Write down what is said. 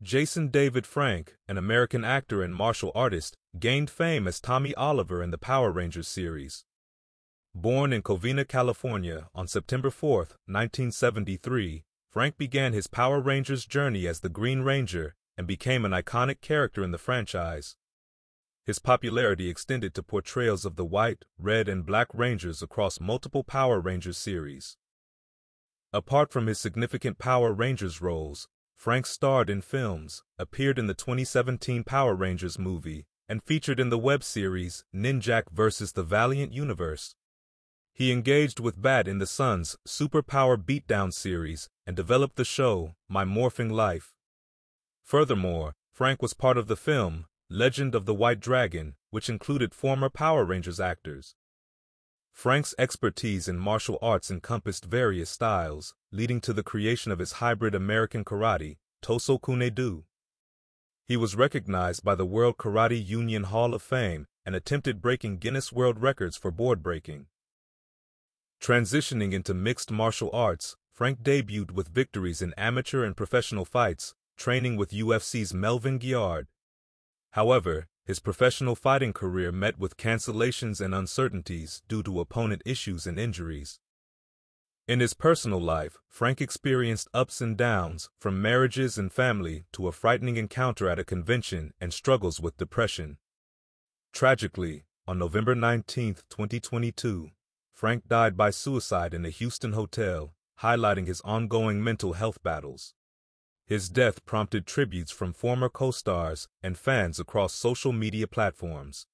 Jason David Frank, an American actor and martial artist, gained fame as Tommy Oliver in the Power Rangers series. Born in Covina, California on September 4, 1973, Frank began his Power Rangers journey as the Green Ranger and became an iconic character in the franchise. His popularity extended to portrayals of the white, red, and black Rangers across multiple Power Rangers series. Apart from his significant Power Rangers roles, Frank starred in films, appeared in the 2017 Power Rangers movie, and featured in the web series Ninjak vs. the Valiant Universe. He engaged with Bat in the Sun's Superpower Beatdown series and developed the show My Morphing Life. Furthermore, Frank was part of the film Legend of the White Dragon, which included former Power Rangers actors. Frank's expertise in martial arts encompassed various styles, leading to the creation of his hybrid American karate, Toso Kune-do. He was recognized by the World Karate Union Hall of Fame and attempted breaking Guinness World Records for board breaking. Transitioning into mixed martial arts, Frank debuted with victories in amateur and professional fights, training with UFC's Melvin Guillard. However, his professional fighting career met with cancellations and uncertainties due to opponent issues and injuries. In his personal life, Frank experienced ups and downs, from marriages and family to a frightening encounter at a convention and struggles with depression. Tragically, on November 19, 2022, Frank died by suicide in a Houston hotel, highlighting his ongoing mental health battles. His death prompted tributes from former co-stars and fans across social media platforms.